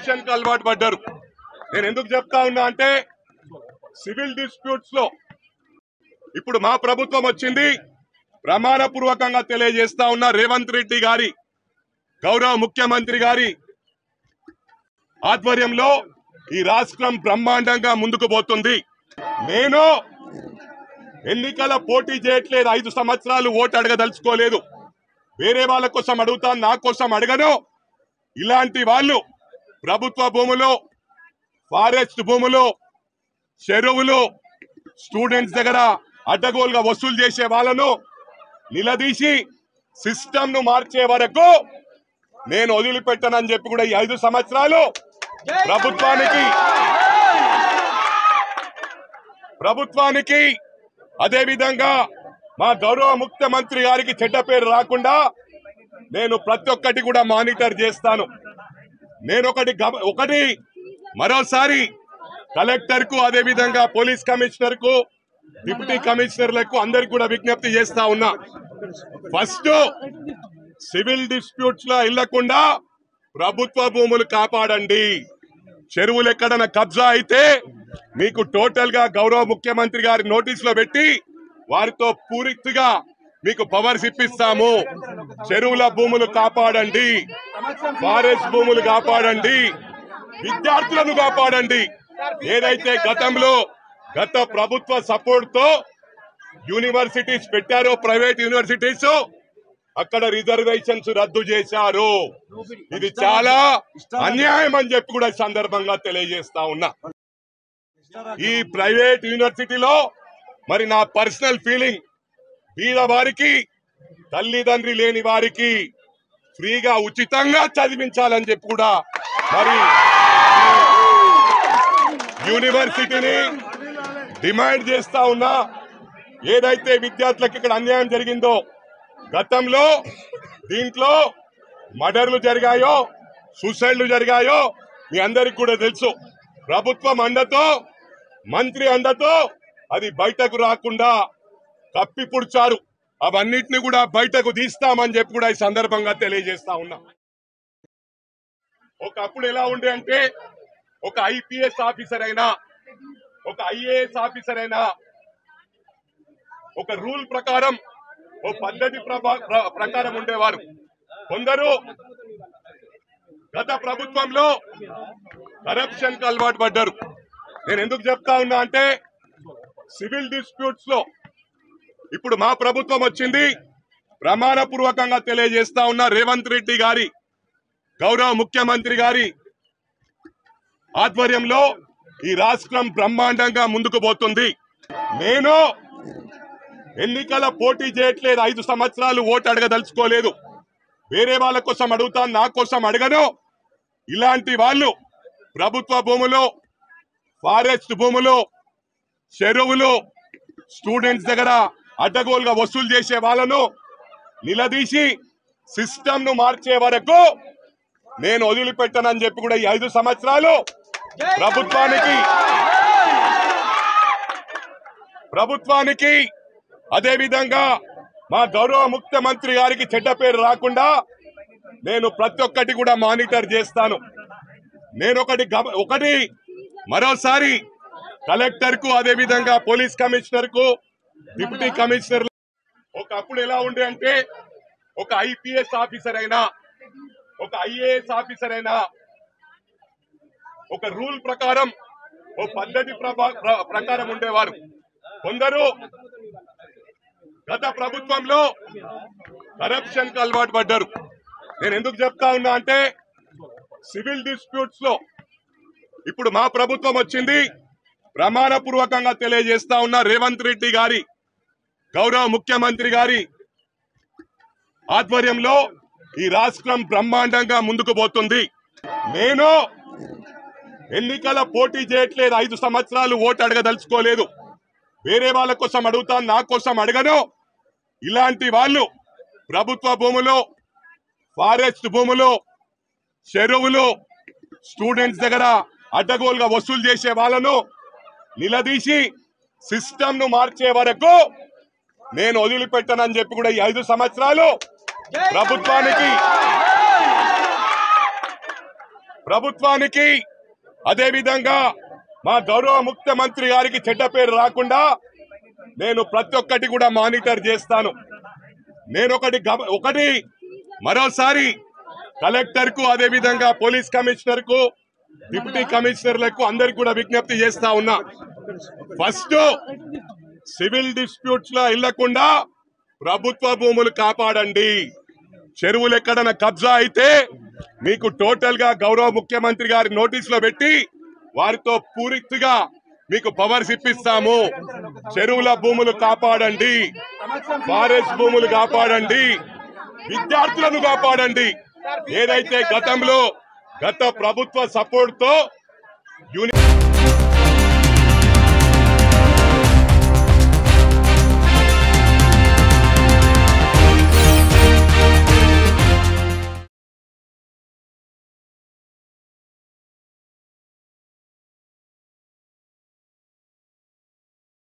కరప్షన్కు అలవాటు పడ్డారు. నేను ఎందుకు చెప్తా ఉన్నా అంటే సివిల్ డిస్ప్యూట్స్లో ఇప్పుడు మా ప్రభుత్వం వచ్చింది ప్రమాణ పూర్వకంగా తెలియజేస్తా ఉన్న రేవంత్ రెడ్డి గారి గౌరవ ముఖ్యమంత్రి గారి ఆధ్వర్యంలో ఈ రాష్ట్రం బ్రహ్మాండంగా ముందుకు పోతుంది. నేను ఎన్నికల పోటీ చేయట్లేదు ఐదు సంవత్సరాలు ఓటు అడగదలుచుకోలేదు. వేరే వాళ్ళ కోసం అడుగుతాను నా కోసం అడగను. ఇలాంటి వాళ్ళు ప్రభుత్వ భూములు ఫారెస్ట్ భూములు చెరువులు స్టూడెంట్స్ దగ్గర అడ్డగోలుగా వసూలు చేసే వాళ్ళను నిలదీసి సిస్టమ్ను మార్చే వరకు నేను వదిలిపెట్టనని చెప్పి కూడా ఈ ఐదు సంవత్సరాలు ప్రభుత్వానికి ప్రభుత్వానికి అదే విధంగా మా గౌరవ ముఖ్యమంత్రి గారికి చెడ్డ పేరు రాకుండా నేను ప్రతి ఒక్కటి కూడా మానిటర్ చేస్తాను. నేను ఒకటి ఒకటి మరోసారి కలెక్టర్కు అదే విధంగా పోలీస్ కమిషనర్కు డిప్యూటీ కమిషనర్లకు అందరికి కూడా విజ్ఞప్తి చేస్తా ఉన్నా. ఫస్ట్ సివిల్ డిస్ప్యూట్స్లో వెళ్ళకుండా ప్రభుత్వ భూములు కాపాడండి. చెరువులు ఎక్కడైనా కబ్జా అయితే మీకు టోటల్గా గౌరవ ముఖ్యమంత్రి గారి నోటీస్లో పెట్టి వారితో పూర్తిగా మీకు పవర్స్ ఇప్పిస్తాము. చెరువుల భూములు కాపాడండి. ఫారెస్ట్ భూములు కాపాడండి. విద్యార్థులను కాపాడండి. ఏదైతే గతంలో గత ప్రభుత్వ సపోర్ట్తో యూనివర్సిటీస్ పెట్టారో ప్రైవేట్ యూనివర్సిటీస్ అక్కడ రిజర్వేషన్స్ రద్దు చేశారు. ఇది చాలా అన్యాయం అని చెప్పి కూడా సందర్భంగా తెలియజేస్తా ఉన్నా. ఈ ప్రైవేట్ యూనివర్సిటీలో మరి నా పర్సనల్ ఫీలింగ్ బీద వారికి తల్లిదండ్రి లేని వారికి ఫ్రీగా ఉచితంగా చదివించాలని చెప్పి కూడా మరి యూనివర్సిటీని డిమాండ్ చేస్తా ఉన్నా. ఏదైతే విద్యార్థులకు ఇక్కడ అన్యాయం జరిగిందో గతంలో దీంట్లో మర్డర్లు జరిగాయో సూసైడ్లు జరిగాయో మీ అందరికి కూడా తెలుసు. ప్రభుత్వం అండతో మంత్రి అండతో అది బయటకు రాకుండా కప్పిపుడ్చారు. అవన్నిటిని కూడా బయటకు తీస్తామని చెప్పి కూడా ఈ సందర్భంగా తెలియజేస్తా ఉన్నా. ఒకప్పుడు ఎలా ఉండే అంటే ఒక ఐపీఎస్ ఆఫీసర్ అయినా ఒక ఐఏఎస్ ఆఫీసర్ అయినా ఒక రూల్ ప్రకారం ఓ పద్ధతి ప్రకారం ఉండేవారు. కొందరు గత ప్రభుత్వంలో కరప్షన్కు అలవాటు పడ్డారు. నేను ఎందుకు చెప్తా ఉన్నా అంటే సివిల్ డిస్ప్యూట్స్లో ఇప్పుడు మా ప్రభుత్వం వచ్చింది. ప్రమాణ పూర్వకంగా తెలియజేస్తా ఉన్న రేవంత్ రెడ్డి గారి గౌరవ ముఖ్యమంత్రి గారి ఆధ్వర్యంలో ఈ రాష్ట్రం బ్రహ్మాండంగా ముందుకు పోతుంది. నేను ఎన్నికల పోటీ చేయట్లేదు. ఐదు సంవత్సరాలు ఓటు అడగదలుచుకోలేదు. వేరే వాళ్ళ కోసం అడుగుతాను నా కోసం అడగను. ఇలాంటి వాళ్ళు ప్రభుత్వ భూములు ఫారెస్ట్ భూములు చెరువులు స్టూడెంట్స్ దగ్గర అడ్డగోలుగా వసూలు చేసే వాళ్ళను నిలదీసి సిస్టమ్ను మార్చే వరకు నేను వదిలిపెట్టనని చెప్పి కూడా ఈ ఐదు సంవత్సరాలు ప్రభుత్వానికి ప్రభుత్వానికి అదేవిధంగా మా గౌరవ ముఖ్యమంత్రి గారికి చెడ్డ పేరు రాకుండా నేను ప్రతి ఒక్కటి కూడా మానిటర్ చేస్తాను. నేను ఒకటి ఒకటి మరోసారి కలెక్టర్కు పోలీస్ కమిషనర్కు డిప్యూటీ కమిషనర్ ఒకప్పుడు ఎలా ఉండే అంటే ఒక ఐపీఎస్ ఆఫీసర్ అయినా ఒక ఐఏఎస్ ఆఫీసర్ అయినా ఒక రూల్ ప్రకారం ఓ పద్ధతి ప్ర- ప్రకారం ఉండేవారు. కొందరు గత ప్రభుత్వంలో కరప్షన్కు అలవాటు పడ్డారు. నేను ఎందుకు చెప్తా ఉన్నా అంటే సివిల్ డిస్ప్యూట్స్లో ఇప్పుడు మా ప్రభుత్వం వచ్చింది. ప్రమాణ పూర్వకంగా తెలియజేస్తా ఉన్న రేవంత్ రెడ్డి గారి గౌరవ ముఖ్యమంత్రి గారి ఆధ్వర్యంలో ఈ రాష్ట్రం బ్రహ్మాండంగా ముందుకు పోతుంది. నేను ఎన్నికల పోటీ చేయట్లేదు ఐదు సంవత్సరాలు ఓటు అడగదలుచుకోలేదు. వేరే వాళ్ళ కోసం అడుగుతాను నా కోసం అడగను. ఇలాంటి వాళ్ళు ప్రభుత్వ భూములు ఫారెస్ట్ భూములు చెరువులు స్టూడెంట్స్ దగ్గర అడ్డగోలుగా వసూలు చేసే వాళ్ళను నిలదీసి సిస్టమ్ను మార్చే వరకు నేను వదిలిపెట్టనని చెప్పి కూడా ఈ ఐదు సంవత్సరాలు ప్రభుత్వానికి ప్రభుత్వానికి అదేవిధంగా మా గౌరవ ముఖ్యమంత్రి గారికి చెడ్డ పేరు రాకుండా నేను ప్రతి ఒక్కటి కూడా మానిటర్ చేస్తాను. నేను ఒకటి ఒకటి మరోసారి కలెక్టర్కు పోలీస్ కమిషనర్కు డిప్యూటీ కమిషనర్లకు అందరికి కూడా విజ్ఞప్తి చేస్తా ఉన్నా. ఫస్ట్ సివిల్ డిస్ప్యూట్స్లో వెళ్ళకుండా ప్రభుత్వ భూములు కాపాడండి. చెరువులు ఎక్కడైనా కబ్జా అయితే మీకు టోటల్గా గౌరవ ముఖ్యమంత్రి గారి నోటీసులో పెట్టి వారితో పూర్తిగా మీకు పవర్స్ ఇప్పిస్తాము. చెరువుల భూములు కాపాడండి. ఫారెస్ట్ భూములు కాపాడండి. విద్యార్థులను కాపాడండి. ఏదైతే గతంలో గత ప్రభుత్వ సపోర్ట్తో యూని